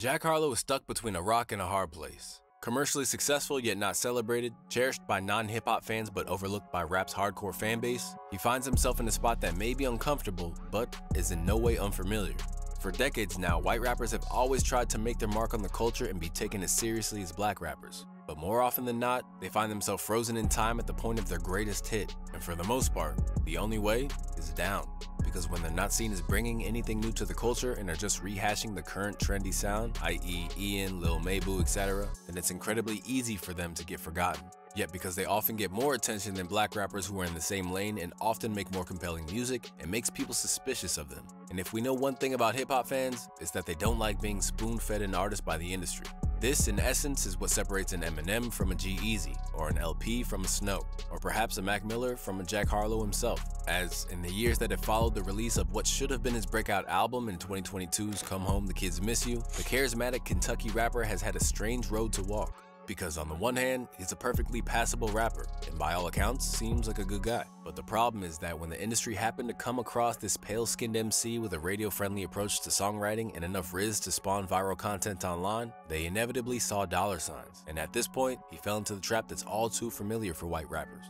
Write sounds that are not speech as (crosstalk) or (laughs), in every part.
Jack Harlow is stuck between a rock and a hard place. Commercially successful yet not celebrated, cherished by non hip hop fans but overlooked by rap's hardcore fanbase, he finds himself in a spot that may be uncomfortable but is in no way unfamiliar. For decades now, white rappers have always tried to make their mark on the culture and be taken as seriously as black rappers. But more often than not, they find themselves frozen in time at the point of their greatest hit. And for the most part, the only way is down because when they're not seen as bringing anything new to the culture and are just rehashing the current trendy sound, i.e., Ian, Lil Mabu, etc., then it's incredibly easy for them to get forgotten. Yet, because they often get more attention than black rappers who are in the same lane and often make more compelling music, it makes people suspicious of them. And if we know one thing about hip hop fans, it's that they don't like being spoon fed an artist by the industry. This, in essence, is what separates an Eminem from a G-Eazy, or an El-P from a Snow, or perhaps a Mac Miller from a Jack Harlow himself, as in the years that have followed the release of what should have been his breakout album in 2022's Come Home The Kids Miss You, the charismatic Kentucky rapper has had a strange road to walk because on the one hand, he's a perfectly passable rapper, and by all accounts, seems like a good guy. But the problem is that when the industry happened to come across this pale-skinned MC with a radio-friendly approach to songwriting and enough riz to spawn viral content online, they inevitably saw dollar signs. And at this point, he fell into the trap that's all too familiar for white rappers.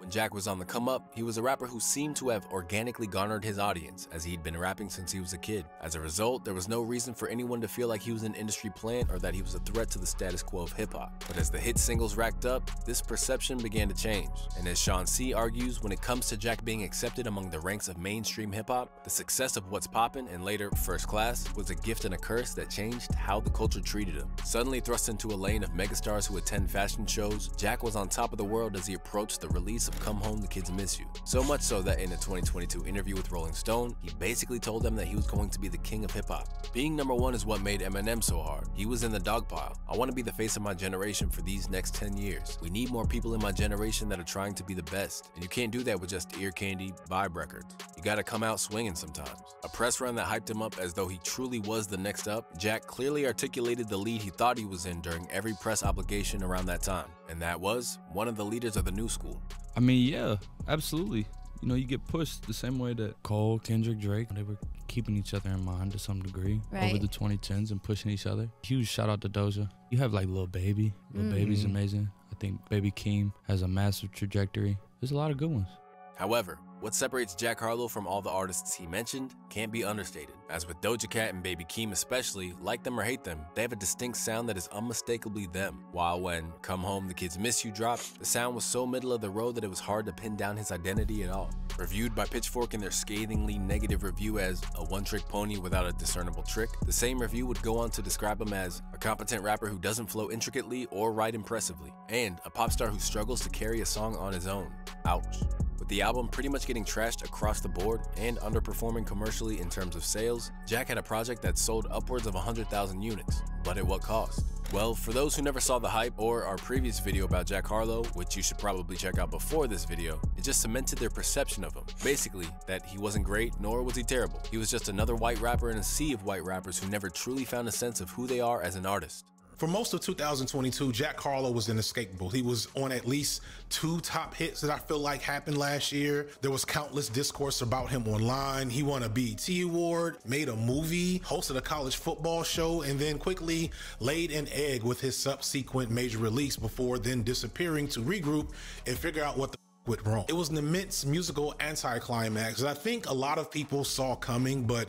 When Jack was on the come up, he was a rapper who seemed to have organically garnered his audience, as he'd been rapping since he was a kid. As a result, there was no reason for anyone to feel like he was an industry plant or that he was a threat to the status quo of hip hop. But as the hit singles racked up, this perception began to change. And as Sean C argues, when it comes to Jack being accepted among the ranks of mainstream hip hop, the success of What's Poppin' and later First Class was a gift and a curse that changed how the culture treated him. Suddenly thrust into a lane of megastars who attend fashion shows, Jack was on top of the world as he approached the release Come Home, The Kids Miss You. So much so that in a 2022 interview with Rolling Stone, he basically told them that he was going to be the king of hip hop. Being number one is what made Eminem so hard. He was in the dog pile. I want to be the face of my generation for these next 10 years. We need more people in my generation that are trying to be the best. And you can't do that with just ear candy, vibe records. You gotta come out swinging sometimes. A press run that hyped him up as though he truly was the next up, Jack clearly articulated the lead he thought he was in during every press obligation around that time. And that was one of the leaders of the new school. I mean, yeah, absolutely. You know, you get pushed the same way that Cole, Kendrick, Drake, they were keeping each other in mind to some degree Right. over the 2010s and pushing each other. Huge shout out to Doja. You have like Lil Baby. Lil mm-hmm. Baby's amazing. I think Baby Keem has a massive trajectory. There's a lot of good ones. However, what separates Jack Harlow from all the artists he mentioned can't be understated. As with Doja Cat and Baby Keem especially, like them or hate them, they have a distinct sound that is unmistakably them. While when Come Home The Kids Miss You dropped, the sound was so middle of the road that it was hard to pin down his identity at all. Reviewed by Pitchfork in their scathingly negative review as a one-trick pony without a discernible trick, the same review would go on to describe him as a competent rapper who doesn't flow intricately or write impressively, and a pop star who struggles to carry a song on his own. Ouch. The album pretty much getting trashed across the board and underperforming commercially in terms of sales, Jack had a project that sold upwards of 100,000 units. But at what cost? Well, for those who never saw the hype or our previous video about Jack Harlow, which you should probably check out before this video, it just cemented their perception of him. Basically, that he wasn't great, nor was he terrible. He was just another white rapper in a sea of white rappers who never truly found a sense of who they are as an artist. For most of 2022, Jack Harlow was inescapable. He was on at least two top hits that I feel like happened last year. There was countless discourse about him online. He won a BET award, made a movie, hosted a college football show, and then quickly laid an egg with his subsequent major release before then disappearing to regroup and figure out what the went wrong. It was an immense musical anticlimax that I think a lot of people saw coming, but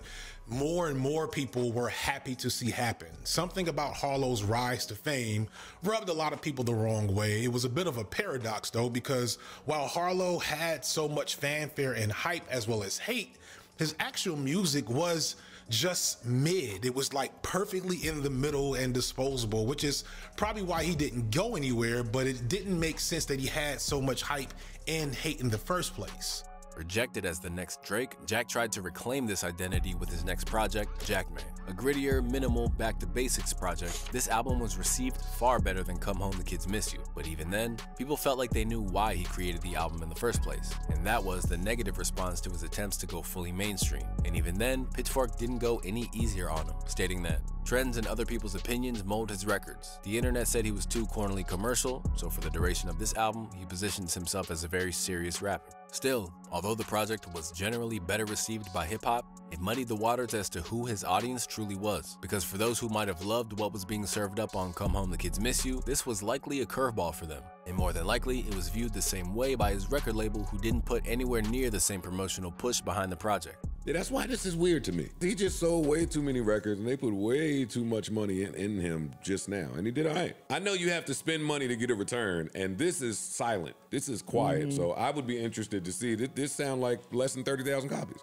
more and more people were happy to see happen. Something about Harlow's rise to fame rubbed a lot of people the wrong way. It was a bit of a paradox though, because while Harlow had so much fanfare and hype as well as hate, his actual music was just mid. It was like perfectly in the middle and disposable, which is probably why he didn't go anywhere, but it didn't make sense that he had so much hype and hate in the first place. Rejected as the next Drake, Jack tried to reclaim this identity with his next project, Jackman. A grittier, minimal, back to basics project, this album was received far better than Come Home The Kids Miss You. But even then, people felt like they knew why he created the album in the first place, and that was the negative response to his attempts to go fully mainstream. And even then, Pitchfork didn't go any easier on him, stating that trends and other people's opinions mold his records. The internet said he was too cornily commercial, so for the duration of this album, he positions himself as a very serious rapper. Still, although the project was generally better received by hip hop, muddied the waters as to who his audience truly was. Because for those who might have loved what was being served up on Come Home the Kids Miss You, this was likely a curveball for them. And more than likely, it was viewed the same way by his record label who didn't put anywhere near the same promotional push behind the project. Yeah, that's why this is weird to me. He just sold way too many records and they put way too much money in, in him just now. And he did all right. I know you have to spend money to get a return, and this is silent. This is quiet. Mm. So I would be interested to see. This, this sound like less than 30,000 copies.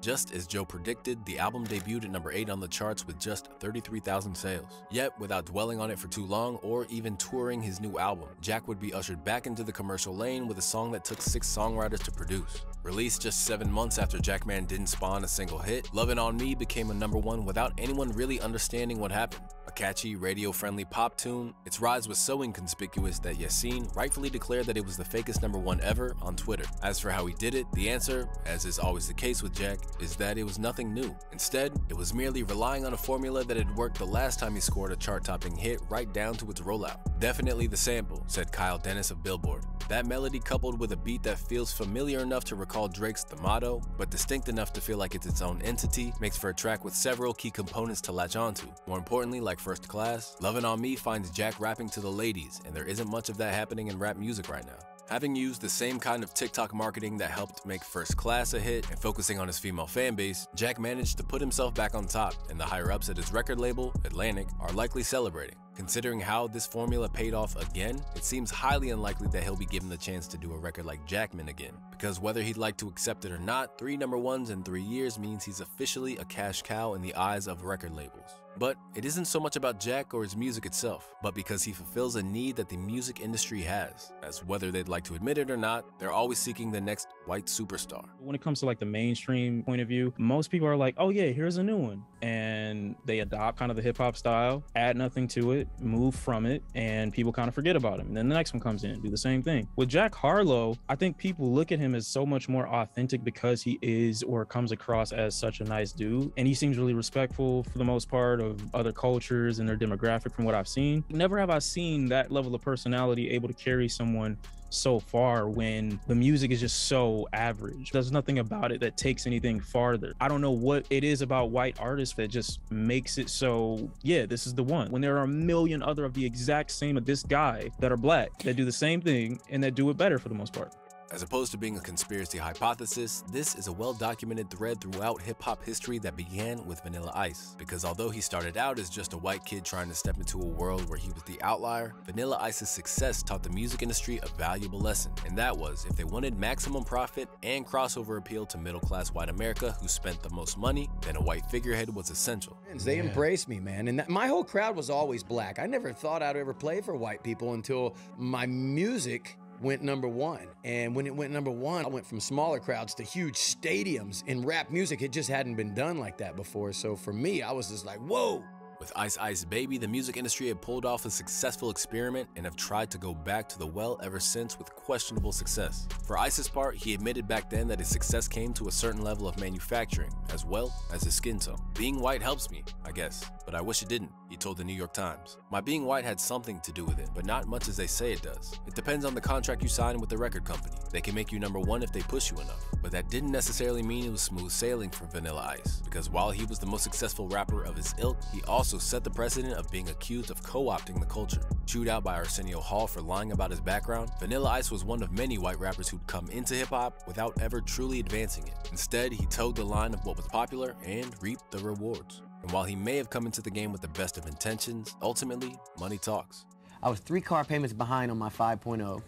Just as Joe predicted, the album debuted at number 8 on the charts with just 33,000 sales. Yet, without dwelling on it for too long or even touring his new album, Jack would be ushered back into the commercial lane with a song that took six songwriters to produce. Released just seven months after Jackman didn't spawn a single hit, Lovin' On Me became a number one without anyone really understanding what happened. A catchy, radio-friendly pop tune, its rise was so inconspicuous that Yasin rightfully declared that it was the fakest number one ever on Twitter. As for how he did it, the answer, as is always the case with Jack, is that it was nothing new. Instead, it was merely relying on a formula that had worked the last time he scored a chart-topping hit right down to its rollout. Definitely the sample, said Kyle Denis of Billboard. That melody coupled with a beat that feels familiar enough to recall Drake's The Motto, but distinct enough to feel like it's its own entity, makes for a track with several key components to latch onto. More importantly, like First Class, Lovin' On Me finds Jack rapping to the ladies, and there isn't much of that happening in rap music right now. Having used the same kind of TikTok marketing that helped make First Class a hit and focusing on his female fanbase, Jack managed to put himself back on top, and the higher ups at his record label, Atlantic, are likely celebrating. Considering how this formula paid off again, it seems highly unlikely that he'll be given the chance to do a record like Jackman again. Because whether he'd like to accept it or not, three number ones in three years means he's officially a cash cow in the eyes of record labels. But it isn't so much about Jack or his music itself, but because he fulfills a need that the music industry has, as whether they'd like to admit it or not, they're always seeking the next white superstar. When it comes to like the mainstream point of view, most people are like, oh yeah, here's a new one. And they adopt kind of the hip hop style, add nothing to it, move from it, and people kind of forget about him. And then the next one comes in, and do the same thing. With Jack Harlow, I think people look at him as so much more authentic because he is or comes across as such a nice dude. And he seems really respectful for the most part of other cultures and their demographic from what I've seen. Never have I seen that level of personality able to carry someone so far when the music is just so average. There's nothing about it that takes anything farther. I don't know what it is about white artists that just makes it so, yeah, this is the one. When there are a million other of the exact same of this guy that are black that do the same thing and that do it better for the most part. As opposed to being a conspiracy hypothesis, this is a well documented thread throughout hip hop history that began with Vanilla Ice. Because although he started out as just a white kid trying to step into a world where he was the outlier, Vanilla Ice's success taught the music industry a valuable lesson. And that was if they wanted maximum profit and crossover appeal to middle class white America who spent the most money, then a white figurehead was essential. They yeah. embraced me, man. And that, my whole crowd was always black. I never thought I'd ever play for white people until my music went number one. And when it went number one, I went from smaller crowds to huge stadiums in rap music. It just hadn't been done like that before. So for me, I was just like, whoa. With Ice Ice Baby, the music industry had pulled off a successful experiment and have tried to go back to the well ever since with questionable success. For Ice's part, he admitted back then that his success came to a certain level of manufacturing, as well as his skin tone. Being white helps me, I guess, but I wish it didn't, he told the New York Times. My being white had something to do with it, but not much as they say it does. It depends on the contract you sign with the record company. They can make you number one if they push you enough, but that didn't necessarily mean it was smooth sailing for Vanilla Ice, because while he was the most successful rapper of his ilk, he also set the precedent of being accused of co-opting the culture. Chewed out by Arsenio Hall for lying about his background, Vanilla Ice was one of many white rappers who'd come into hip-hop without ever truly advancing it. Instead, he toed the line of what was popular and reaped the rewards. And while he may have come into the game with the best of intentions, ultimately, money talks. I was three car payments behind on my 5.0,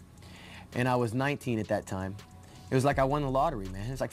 and I was 19 at that time. It was like I won the lottery, man. It's like,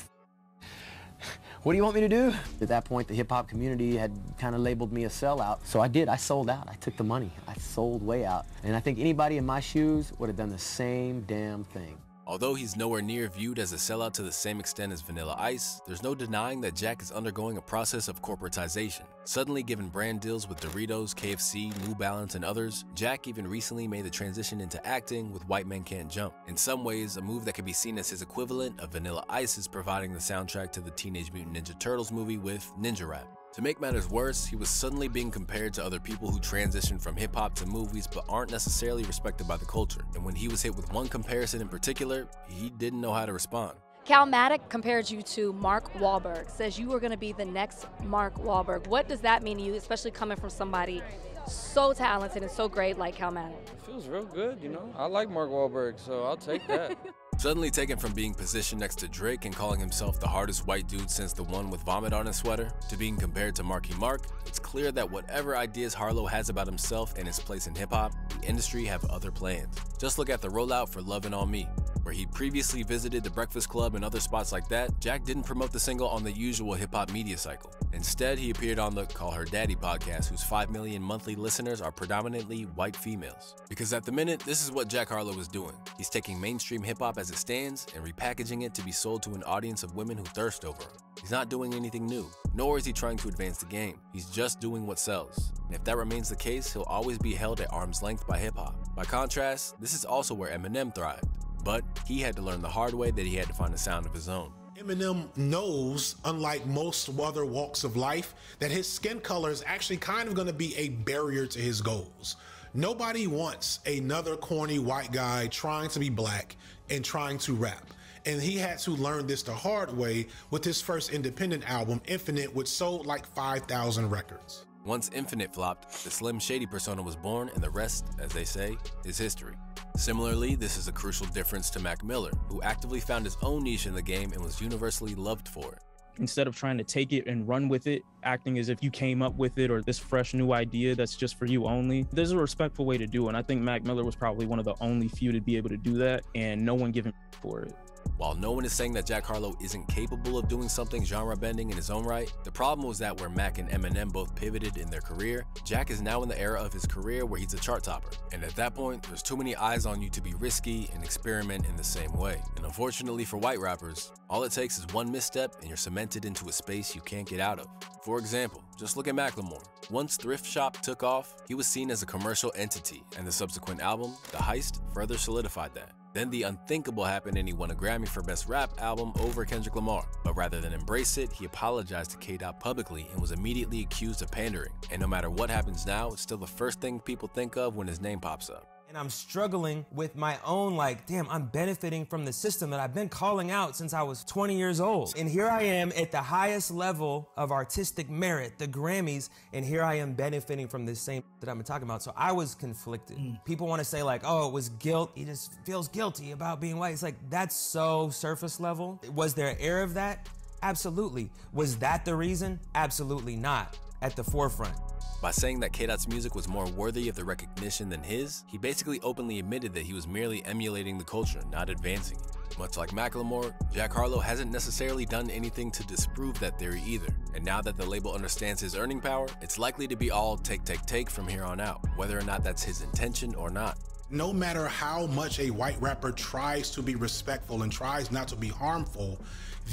(laughs) what do you want me to do? At that point, the hip-hop community had kind of labeled me a sellout. So I did. I sold out. I took the money. I sold way out. And I think anybody in my shoes would have done the same damn thing. Although he's nowhere near viewed as a sellout to the same extent as Vanilla Ice, there's no denying that Jack is undergoing a process of corporatization. Suddenly given brand deals with Doritos, KFC, New Balance, and others, Jack even recently made the transition into acting with White Men Can't Jump. In some ways, a move that can be seen as his equivalent of Vanilla Ice is providing the soundtrack to the Teenage Mutant Ninja Turtles movie with Ninja Rap. To make matters worse, he was suddenly being compared to other people who transitioned from hip hop to movies but aren't necessarily respected by the culture. And when he was hit with one comparison in particular, he didn't know how to respond. Calmatic compares you to Mark Wahlberg, says you are going to be the next Mark Wahlberg. What does that mean to you, especially coming from somebody so talented and so great like Calmatic? It feels real good, you know. I like Mark Wahlberg, so I'll take that. (laughs) Suddenly taken from being positioned next to Drake and calling himself the hardest white dude since the one with vomit on his sweater, to being compared to Marky Mark, it's clear that whatever ideas Harlow has about himself and his place in hip hop, the industry have other plans. Just look at the rollout for Lovin' On Me. Where he previously visited the Breakfast Club and other spots like that, Jack didn't promote the single on the usual hip hop media cycle. Instead, he appeared on the Call Her Daddy podcast, whose 5 million monthly listeners are predominantly white females. Because at the minute, this is what Jack Harlow is doing. He's taking mainstream hip hop as it stands and repackaging it to be sold to an audience of women who thirst over him. He's not doing anything new, nor is he trying to advance the game. He's just doing what sells. And if that remains the case, he'll always be held at arm's length by hip hop. By contrast, this is also where Eminem thrived. But he had to learn the hard way that he had to find a sound of his own. Eminem knows, unlike most other walks of life, that his skin color is actually kind of going to be a barrier to his goals. Nobody wants another corny white guy trying to be black and trying to rap. And he had to learn this the hard way with his first independent album, Infinite, which sold like 5,000 records. Once Infinite flopped, the Slim Shady persona was born, and the rest, as they say, is history. Similarly, this is a crucial difference to Mac Miller, who actively found his own niche in the game and was universally loved for it. Instead of trying to take it and run with it, acting as if you came up with it or this fresh new idea that's just for you only, there's a respectful way to do it. And I think Mac Miller was probably one of the only few to be able to do that, and no one giving for it. While no one is saying that Jack Harlow isn't capable of doing something genre bending in his own right, the problem was that where Mac and Eminem both pivoted in their career, Jack is now in the era of his career where he's a chart topper. And at that point, there's too many eyes on you to be risky and experiment in the same way. And unfortunately for white rappers, all it takes is one misstep and you're cemented into a space you can't get out of. For example, just look at Macklemore. Once Thrift Shop took off, he was seen as a commercial entity, and the subsequent album, The Heist, further solidified that. Then the unthinkable happened and he won a Grammy for Best Rap Album over Kendrick Lamar. But rather than embrace it, he apologized to K Dot publicly and was immediately accused of pandering. And no matter what happens now, it's still the first thing people think of when his name pops up and I'm struggling with my own, like, damn, I'm benefiting from the system that I've been calling out since I was 20 years old. And here I am at the highest level of artistic merit, the Grammys, and here I am benefiting from the same that I've been talking about. So I was conflicted. Mm. People want to say, like, oh, it was guilt. He just feels guilty about being white. It's like, that's so surface level. Was there an air of that? Absolutely. Was that the reason? Absolutely not. At the forefront. By saying that K-Dot's music was more worthy of the recognition than his, he basically openly admitted that he was merely emulating the culture, not advancing it. Much like Macklemore, Jack Harlow hasn't necessarily done anything to disprove that theory either. And now that the label understands his earning power, it's likely to be all take, take, take from here on out, whether or not that's his intention or not no matter how much a white rapper tries to be respectful and tries not to be harmful,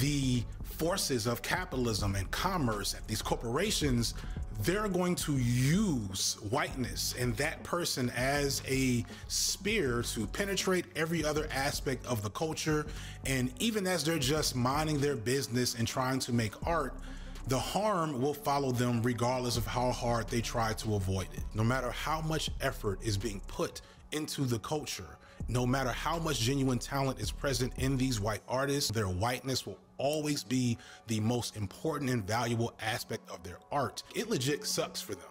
the forces of capitalism and commerce and these corporations they're going to use whiteness and that person as a spear to penetrate every other aspect of the culture. And even as they're just minding their business and trying to make art, the harm will follow them regardless of how hard they try to avoid it. No matter how much effort is being put into the culture, no matter how much genuine talent is present in these white artists, their whiteness will always be the most important and valuable aspect of their art. It legit sucks for them.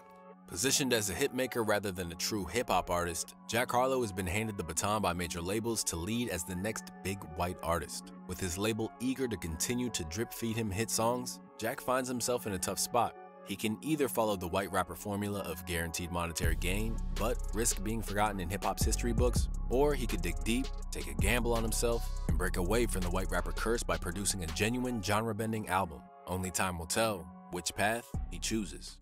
Positioned as a hitmaker rather than a true hip hop artist, Jack Harlow has been handed the baton by major labels to lead as the next big white artist. With his label eager to continue to drip feed him hit songs, Jack finds himself in a tough spot. He can either follow the white rapper formula of guaranteed monetary gain, but risk being forgotten in hip hop's history books, or he could dig deep, take a gamble on himself, and break away from the white rapper curse by producing a genuine genre bending album. Only time will tell which path he chooses.